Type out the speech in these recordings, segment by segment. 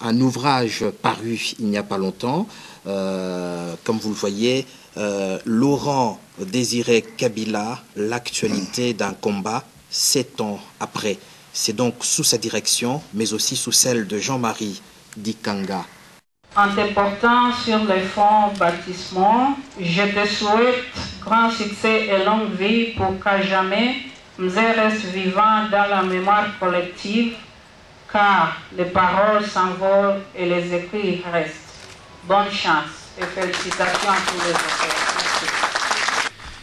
un ouvrage paru il n'y a pas longtemps. Euh, comme vous le voyez, euh, Laurent Désiré Kabila, l'actualité d'un combat sept ans après. C'est donc sous sa direction, mais aussi sous celle de Jean-Marie Dikanga. En te portant sur les fonds bâtissement, je te souhaite grand succès et longue vie pour qu'à jamais Mzé reste vivant dans la mémoire collective, car les paroles s'envolent et les écrits restent. Bonne chance et félicitations à tous les auteurs.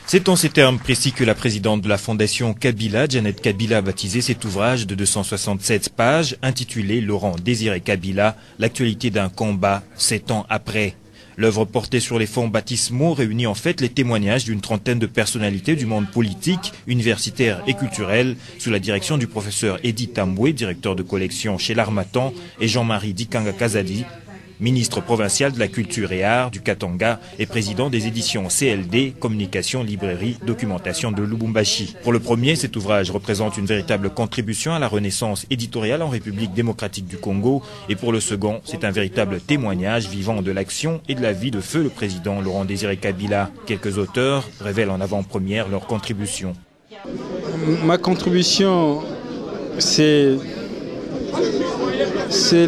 C'est en ces termes précis que la présidente de la fondation Kabila, Janet Kabila, a baptisé cet ouvrage de 267 pages intitulé Laurent Désiré Kabila, l'actualité d'un combat sept ans après. L'œuvre portait sur les fonds baptismaux réunit en fait les témoignages d'une trentaine de personnalités du monde politique, universitaire et culturel, sous la direction du professeur Edith Tamboué, directeur de collection chez l'Armatan, et Jean-Marie Dikanga Kazadi, ministre provincial de la culture et art du Katanga et président des éditions CLD, communication, librairie, documentation de Lubumbashi. Pour le premier, cet ouvrage représente une véritable contribution à la renaissance éditoriale en République démocratique du Congo et pour le second, c'est un véritable témoignage vivant de l'action et de la vie de feu le président Laurent Désiré Kabila. Quelques auteurs révèlent en avant-première leur contribution. Ma contribution, c'est c'est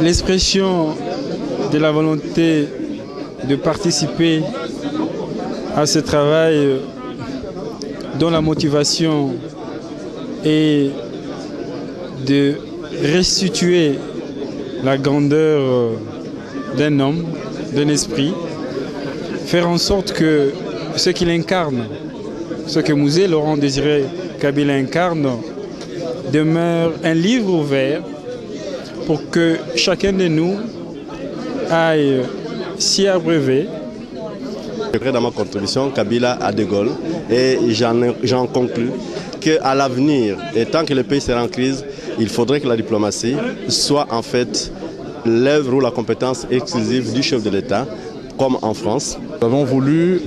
l'expression de la volonté de participer à ce travail dont la motivation est de restituer la grandeur d'un homme, d'un esprit, faire en sorte que ce qu'il incarne, ce que Mouzé Laurent Désiré Kabila incarne, demeure un livre ouvert pour que chacun de nous aille s'y abreuver. Je crée dans ma contribution Kabila à De Gaulle et j'en conclus qu'à l'avenir, et tant que le pays sera en crise, il faudrait que la diplomatie soit en fait l'œuvre ou la compétence exclusive du chef de l'État, comme en France. Nous avons voulu,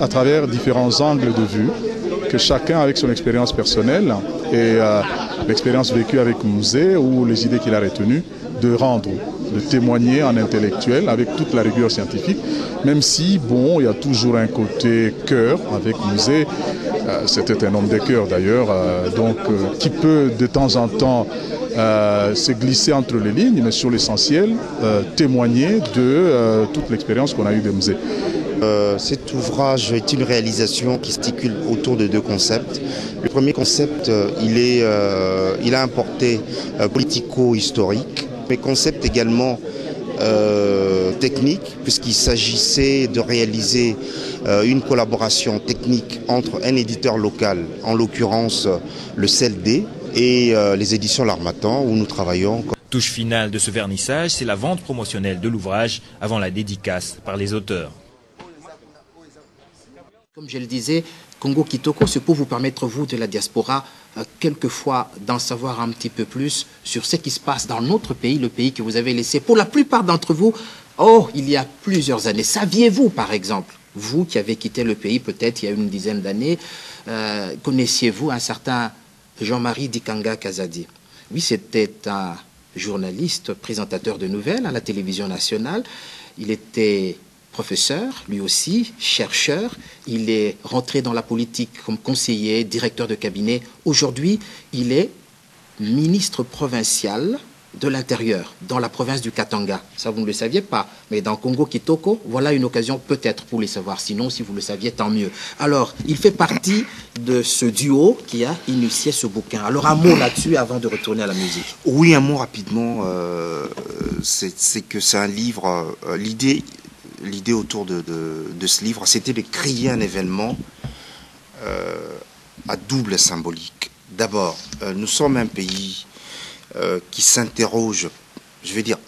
à, travers différents angles de vue, que chacun avec son expérience personnelle et euh, l'expérience vécue avec Mouzé ou les idées qu'il a retenues, de rendre, de témoigner en intellectuel avec toute la rigueur scientifique, même si, bon, il y a toujours un côté cœur avec Mouzé. Euh, C'était un homme de cœur d'ailleurs, euh, donc qui peut de temps en temps se glisser entre les lignes, mais sur l'essentiel, témoigner de toute l'expérience qu'on a eue de Mouzé. Euh, cet ouvrage est une réalisation qui sticule autour de deux concepts. Le premier concept, euh, il, est, euh, il a un porté politico-historique, mais concept également technique, puisqu'il s'agissait de réaliser une collaboration technique entre un éditeur local, en l'occurrence le CELD, et les éditions L'Armatan, où nous travaillons. Touche finale de ce vernissage, c'est la vente promotionnelle de l'ouvrage avant la dédicace par les auteurs. Comme je le disais, Congo Kitoko, c'est pour vous permettre, vous, de la diaspora, euh, quelquefois d'en savoir un petit peu plus sur ce qui se passe dans notre pays, le pays que vous avez laissé. Pour la plupart d'entre vous, oh, il y a plusieurs années. Saviez-vous, par exemple, vous qui avez quitté le pays peut-être il y a une dizaine d'années, euh, connaissiez-vous un certain Jean-Marie Dikanga Kazadi? Oui, c'était un journaliste, présentateur de nouvelles à la télévision nationale. Il était professeur, lui aussi, chercheur. Il est rentré dans la politique comme conseiller, directeur de cabinet. Aujourd'hui, il est ministre provincial de l'Intérieur dans la province du Katanga. Ça, vous ne le saviez pas. Mais dans Congo Kitoko, voilà une occasion peut-être pour les savoir. Sinon, si vous le saviez, tant mieux. Alors, il fait partie de ce duo qui a initié ce bouquin. Alors, un mot là-dessus avant de retourner à la musique. Oui, un mot rapidement. Euh, c'est que c'est un livre. Euh, l'idée, l'idée autour de, ce livre, c'était de créer un événement euh, à double symbolique. D'abord, euh, nous sommes un pays euh, qui s'interroge, je vais dire,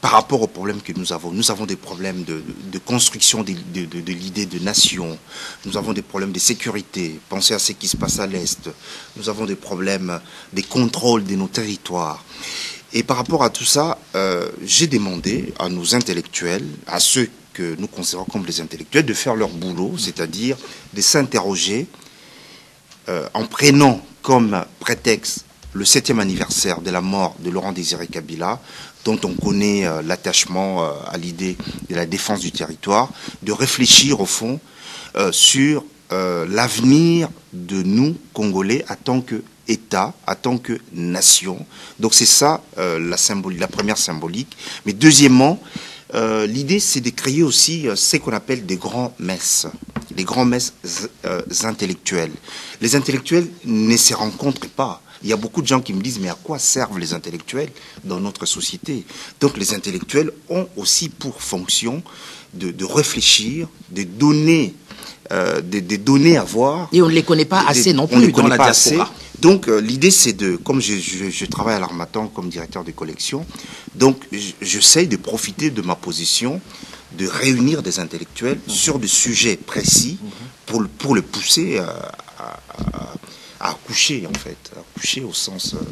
par rapport aux problèmes que nous avons. Nous avons des problèmes de, construction de, de l'idée de nation, nous avons des problèmes de sécurité, pensez à ce qui se passe à l'Est, nous avons des problèmes des contrôles de nos territoires. Et par rapport à tout ça, euh, j'ai demandé à nos intellectuels, à ceux que nous considérons comme les intellectuels, de faire leur boulot, c'est-à-dire de s'interroger euh, en prenant comme prétexte le septième anniversaire de la mort de Laurent Désiré Kabila, dont on connaît euh, l'attachement à l'idée de la défense du territoire, de réfléchir au fond sur l'avenir de nous, Congolais, en tant qu'État, en tant que nation. Donc c'est ça la, la première symbolique. Mais deuxièmement, l'idée c'est de créer aussi ce qu'on appelle des grands messes, les grands messes intellectuels. Les intellectuels ne se rencontrent pas. Il y a beaucoup de gens qui me disent, mais à quoi servent les intellectuels dans notre société? Donc les intellectuels ont aussi pour fonction de, réfléchir, de donner, euh, des, données à voir. Et on ne les connaît pas assez non plus dans la diaspora. Donc euh, l'idée c'est de, comme je, travaille à l'Armatan comme directeur de collection, donc j'essaye de profiter de ma position de réunir des intellectuels mhm. sur des sujets précis mhm. pour, pour le pousser à, à accoucher en fait, à accoucher au sens, euh,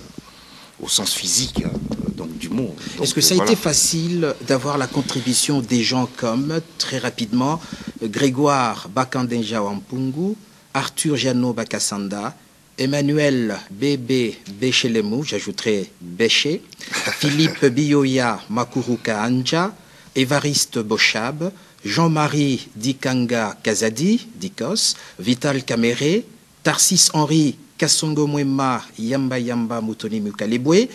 au sens physique hein, donc, du mot. Est-ce que ça a été facile d'avoir la contribution des gens comme, très rapidement, Grégoire Bakandenja Wampungu, Arthur Jano Bakasanda, Emmanuel Bébé Béchelemou, j'ajouterai Béché, Philippe Bioya Makuruka Anja, Évariste Bochab, Jean-Marie Dikanga Kazadi, Dikos, Vital Kamere, Tarsis Henri Kasongo Mwema Yamba Yamba Mutoni Mukalebwe,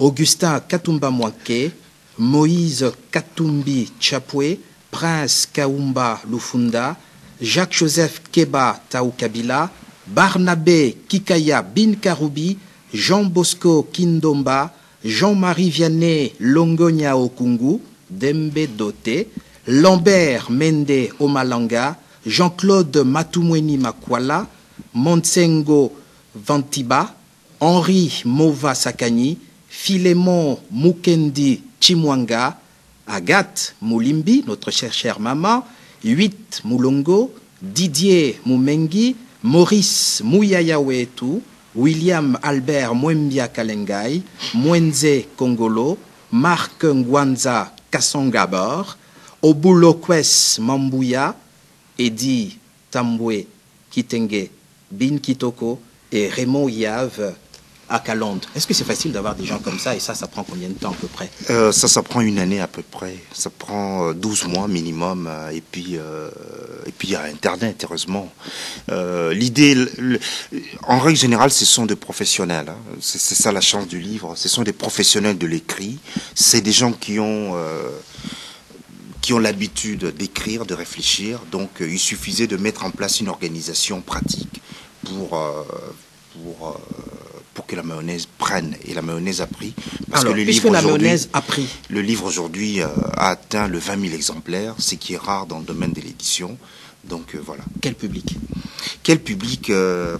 Augustin Katumba Mwanke, Moïse Katumbi Chapwe, Prince Kaumba Lufunda, Jacques-Joseph Keba Taoukabila, Barnabé Kikaya Bin Karubi, Jean Bosco Kindomba, Jean-Marie Vianney Longonia Okungu, Dembe Dote, Lambert Mende Omalanga, Jean-Claude Matumweni Makwala, Montsengo Vantiba, Henri Mova Sakani, Philémon Mukendi Chimwanga, Agathe Moulimbi, notre chère maman, 8 Moulongo, Didier Moumengi, Maurice Mouyayawetu, William Albert Mwembia Kalengai, Mwenze Kongolo, Marc Ngwanza Kassongabor, Obulokwes Mambuya, Edi Tambwe Kitenge Bin Kitoko et Raymond Yave à Calonde. Est-ce que c'est facile d'avoir des gens comme ça et ça, ça prend combien de temps à peu près? Euh, Ça, ça prend une année à peu près. Ça prend 12 euh, mois minimum euh, et puis et puis il y a Internet, heureusement. L'idée, en règle générale, ce sont des professionnels. Hein. C'est ça la chance du livre. Ce sont des professionnels de l'écrit. C'est des gens qui ont qui ont l'habitude d'écrire, de réfléchir. Donc, il suffisait de mettre en place une organisation pratique pour, euh, pour, euh, pour que la mayonnaise prenne. Et la mayonnaise a pris. Parce que le livre la mayonnaise a pris. Le livre aujourd'hui euh, a atteint le 20 000 exemplaires, ce qui est rare dans le domaine de l'édition. Donc voilà. Quel public? Quel public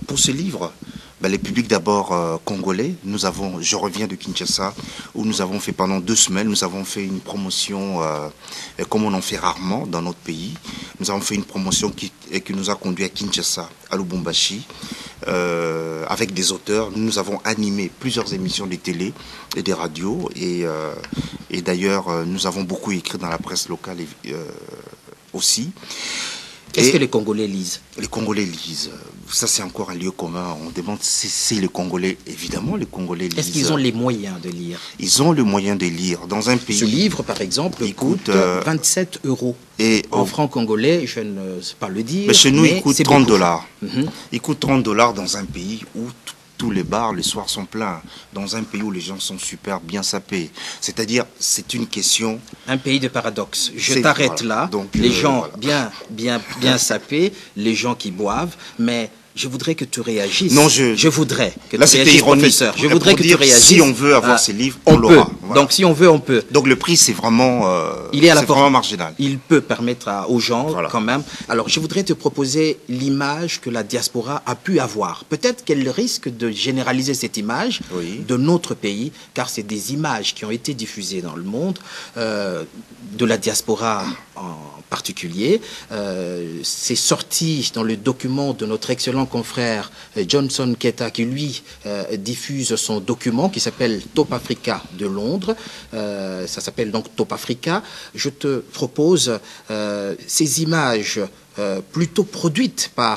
Pour ce livre, ben, les publics d'abord euh, congolais. Nous avons, je reviens de Kinshasa, où nous avons fait pendant deux semaines, nous avons fait une promotion euh, comme on en fait rarement dans notre pays. Nous avons fait une promotion qui, qui nous a conduit à Kinshasa, à Lubumbashi, euh, avec des auteurs. Nous avons animé plusieurs émissions de télé et des radios, et, et d'ailleurs nous avons beaucoup écrit dans la presse locale aussi. Qu'est-ce que les Congolais lisent? Les Congolais lisent. Ça, c'est encore un lieu commun. On demande si les Congolais. Évidemment, les Congolais lisent. Est-ce qu'ils ont les moyens de lire? Ils ont le moyen de lire. Dans un pays. Ce livre, par exemple, coûte 27 euh, euros. Et en francs congolais, je ne sais pas le dire. Mais chez nous, il coûte 30 dollars. Mhm. Il coûte 30 dollars dans un pays où tous les bars les soirs sont pleins, dans un pays où les gens sont super bien sapés. C'est-à-dire, c'est une question. Un pays de paradoxe. Je t'arrête là. Donc, les euh, gens bien, bien, bien sapés, les gens qui boivent, mais je voudrais que tu réagisses. Non, je, je voudrais que Là, tu réagisses, professeur. Je voudrais que tu réagisses. Si on veut avoir ces livres, on, l'aura. Donc, si on veut, on peut. Donc, le prix, c'est vraiment, euh, il est à la vraiment marginal. Il peut permettre aux gens, quand même. Alors, je voudrais te proposer l'image que la diaspora a pu avoir. Peut-être qu'elle risque de généraliser cette image de notre pays, car c'est des images qui ont été diffusées dans le monde euh, de la diaspora en particulier. Euh, c'est sorti dans le document de notre excellent confrère Johnson Keta, qui lui diffuse son document qui s'appelle Top Africa de Londres. Ça s'appelle donc Top Africa. Je te propose ces images plutôt produites par